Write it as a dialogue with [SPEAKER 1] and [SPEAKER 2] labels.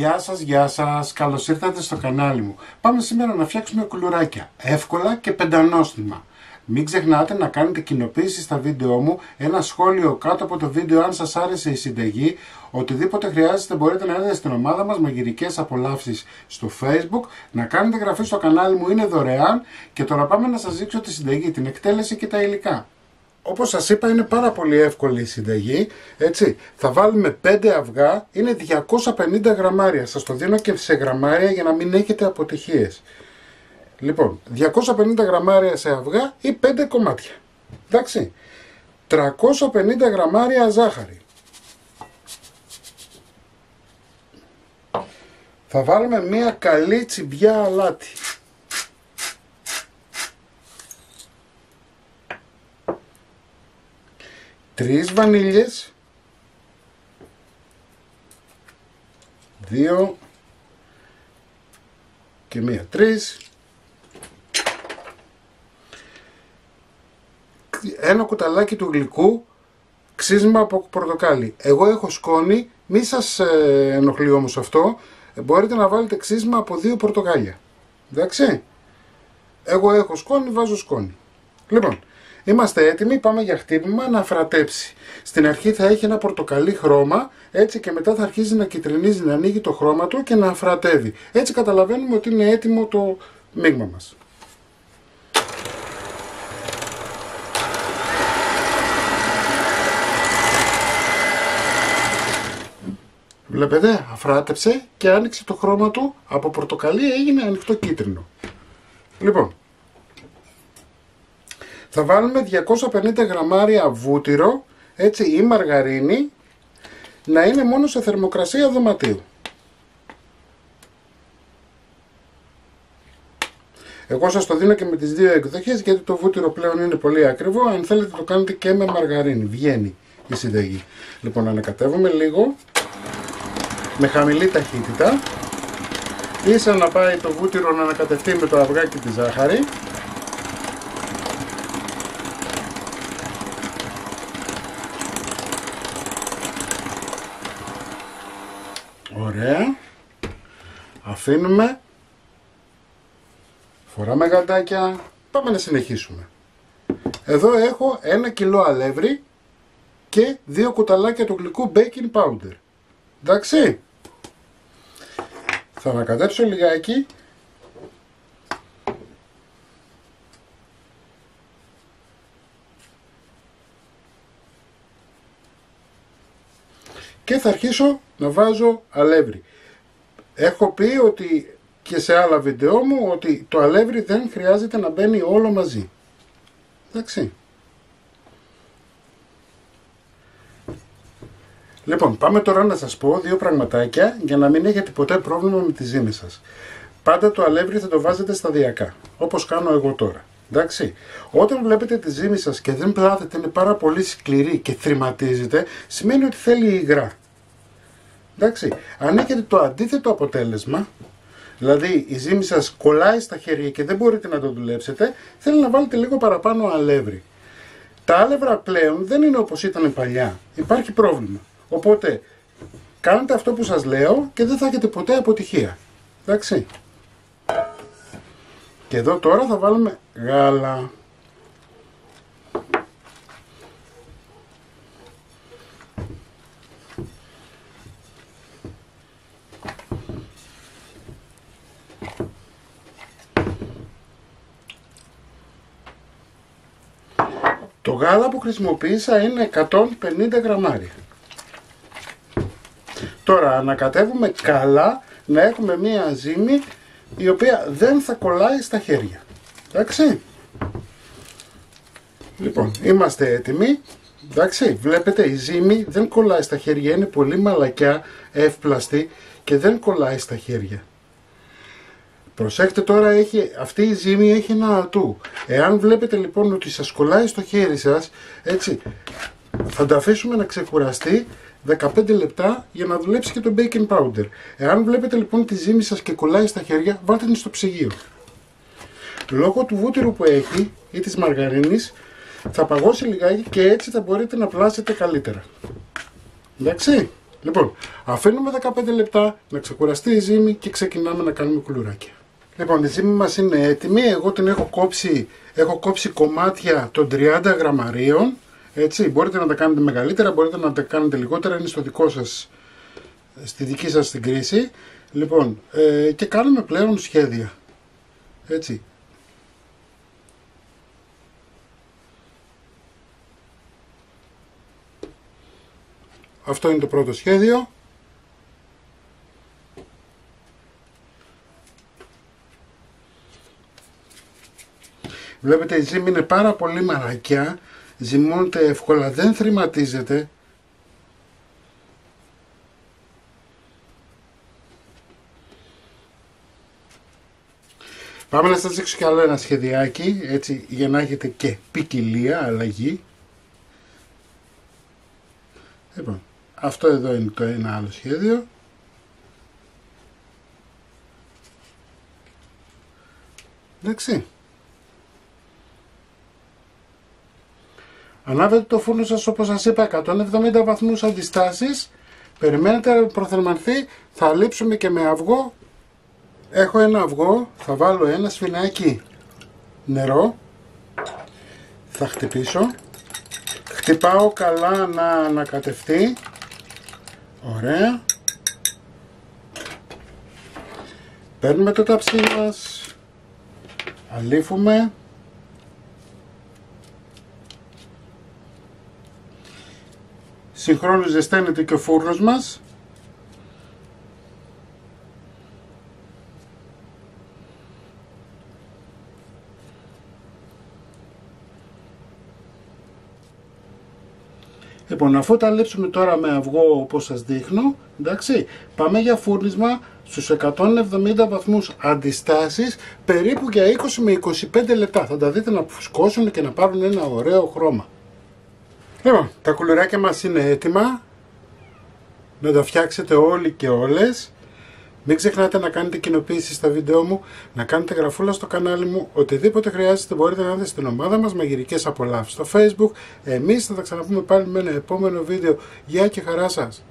[SPEAKER 1] Γεια σας, γεια σας, καλώς ήρθατε στο κανάλι μου. Πάμε σήμερα να φτιάξουμε κουλουράκια, εύκολα και πεντανόστιμα. Μην ξεχνάτε να κάνετε κοινοποίηση στα βίντεό μου, ένα σχόλιο κάτω από το βίντεο αν σας άρεσε η συνταγή. Οτιδήποτε χρειάζεται μπορείτε να έρθετε στην ομάδα μας μαγειρικές απολαύσεις στο facebook, να κάνετε γραφή στο κανάλι μου, είναι δωρεάν και τώρα πάμε να σας δείξω τη συνταγή, την εκτέλεση και τα υλικά. Όπως σας είπα είναι πάρα πολύ εύκολη η συνταγή, έτσι. Θα βάλουμε 5 αυγά, είναι 250 γραμμάρια. Σας το δίνω και σε γραμμάρια για να μην έχετε αποτυχίες. Λοιπόν, 250 γραμμάρια σε αυγά ή 5 κομμάτια. Εντάξει. 350 γραμμάρια ζάχαρη. Θα βάλουμε μια καλή τσιμπιά αλάτι. Τρεις βανίλιες. Δύο και μία. Τρεις. ένα κουταλάκι του γλυκού ξύσμα από πορτοκάλι. Εγώ έχω σκόνη, μη σας ε, ενοχλεί όμως αυτό, μπορείτε να βάλετε ξύσμα από δύο πορτοκάλια. Εντάξει. Εγώ έχω σκόνη, βάζω σκόνη. Λοιπόν, είμαστε έτοιμοι, πάμε για χτύπημα να φρατέψει. Στην αρχή θα έχει ένα πορτοκαλί χρώμα, έτσι και μετά θα αρχίζει να κυτρινίζει, να ανοίγει το χρώμα του και να αφρατεύει. Έτσι καταλαβαίνουμε ότι είναι έτοιμο το μείγμα μας. Βλέπετε, αφράτεψε και άνοιξε το χρώμα του από πορτοκαλί έγινε ανοιχτό κίτρινο. Λοιπόν, θα βάλουμε 250 γραμμάρια βούτυρο, έτσι ή μαργαρίνη, να είναι μόνο σε θερμοκρασία δωματίου. Εγώ σας το δίνω και με τις δύο εκδοχές γιατί το βούτυρο πλέον είναι πολύ ακριβό. Αν θέλετε το κάνετε και με μαργαρίνη. Βγαίνει η συνταγή. Λοιπόν, ανακατεύουμε λίγο με χαμηλή ταχύτητα ίσα να πάει το βούτυρο να ανακατευτεί με το αυγά και τη ζάχαρη Ωραία Αφήνουμε Φοράμε γαντάκια Πάμε να συνεχίσουμε Εδώ έχω ένα κιλό αλεύρι και δύο κουταλάκια του γλυκού baking powder. Εντάξει. Θα ανακατέψω λιγάκι. Και θα αρχίσω να βάζω αλεύρι. Έχω πει ότι και σε άλλα βίντεό μου ότι το αλεύρι δεν χρειάζεται να μπαίνει όλο μαζί. Εντάξει. Λοιπόν, πάμε τώρα να σας πω δύο πραγματάκια για να μην έχετε ποτέ πρόβλημα με τη ζύμη σας. Πάντα το αλεύρι θα το βάζετε σταδιακά, όπως κάνω εγώ τώρα. Εντάξει. Όταν βλέπετε τη ζύμη σας και δεν πλάθετε, είναι πάρα πολύ σκληρή και θρηματίζεται, σημαίνει ότι θέλει υγρά. Εντάξει. Αν έχετε το αντίθετο αποτέλεσμα, δηλαδή η ζύμη σας κολλάει στα χέρια και δεν μπορείτε να το δουλέψετε, θέλει να βάλετε λίγο παραπάνω αλεύρι. Τα άλευρα πλέον δεν είναι όπως ήταν παλιά. Υπάρχει πρόβλημα. Οπότε, κάντε αυτό που σας λέω και δεν θα έχετε ποτέ αποτυχία. Εντάξει. Και εδώ τώρα θα βάλουμε γάλα. Το γάλα που χρησιμοποίησα είναι 150 γραμμάρια. Τώρα ανακατεύουμε καλά να έχουμε μία ζύμη η οποία δεν θα κολλάει στα χέρια. Εντάξει. Λοιπόν, είμαστε έτοιμοι. Εντάξει, βλέπετε η ζύμη δεν κολλάει στα χέρια, είναι πολύ μαλακιά, εύπλαστη και δεν κολλάει στα χέρια. Προσέχτε τώρα, έχει, αυτή η ζύμη έχει ένα ατού. Εάν βλέπετε λοιπόν ότι σας κολλάει στο χέρι σας, έτσι, θα το αφήσουμε να ξεκουραστεί 15 λεπτά για να δουλέψει και το baking powder. Εάν βλέπετε λοιπόν τη ζύμη σας και κολλάει στα χέρια, βάλτε την στο ψυγείο. Λόγω του βούτυρου που έχει ή της μαργαρίνης θα παγώσει λιγάκι και έτσι θα μπορείτε να πλάσετε καλύτερα. Εντάξει; Λοιπόν, αφήνουμε 15 λεπτά να ξεκουραστεί η ζύμη και ξεκινάμε να κάνουμε κουλουράκια. Λοιπόν, η ζύμη μας είναι έτοιμη. Εγώ την έχω κόψει, έχω κόψει κομμάτια των 30 γραμμαρίων. Έτσι, μπορείτε να τα κάνετε μεγαλύτερα, μπορείτε να τα κάνετε λιγότερα, είναι στο δικό σας, στη δική σας την κρίση. Λοιπόν, ε, και κάνουμε πλέον σχέδια. Έτσι. Αυτό είναι το πρώτο σχέδιο. Βλέπετε η ζύμη είναι πάρα πολύ μαρακιά, ζυμώνεται εύκολα, δεν θρηματίζεται. Πάμε να σας δείξω κι άλλο ένα σχεδιάκι, έτσι για να έχετε και ποικιλία, αλλαγή. Λοιπόν, αυτό εδώ είναι το ένα άλλο σχέδιο. Εντάξει. Ανάβετε το φούρνο σας όπως σας είπα 170 βαθμούς αντιστάσεις. Περιμένετε να προθερμανθεί. Θα λείψουμε και με αυγό. Έχω ένα αυγό. Θα βάλω ένα σφινάκι νερό. Θα χτυπήσω. Χτυπάω καλά να ανακατευτεί. Ωραία. Παίρνουμε το ταψί μας. Αλήφουμε. Συγχρόνως ζεσταίνεται και ο φούρνος μας. Λοιπόν, αφού τα λείψουμε τώρα με αυγό όπως σας δείχνω, εντάξει, πάμε για φούρνισμα στους 170 βαθμούς αντιστάσεις περίπου για 20 με 25 λεπτά. Θα τα δείτε να φουσκώσουν και να πάρουν ένα ωραίο χρώμα. Λοιπόν, τα κουλουράκια μας είναι έτοιμα. Να τα φτιάξετε όλοι και όλες. Μην ξεχνάτε να κάνετε κοινοποίηση στα βίντεο μου, να κάνετε γραφούλα στο κανάλι μου, οτιδήποτε χρειάζεται μπορείτε να δείτε στην ομάδα μας μαγειρικές απολαύσεις στο facebook. Εμείς θα τα ξαναπούμε πάλι με ένα επόμενο βίντεο. Γεια και χαρά σας!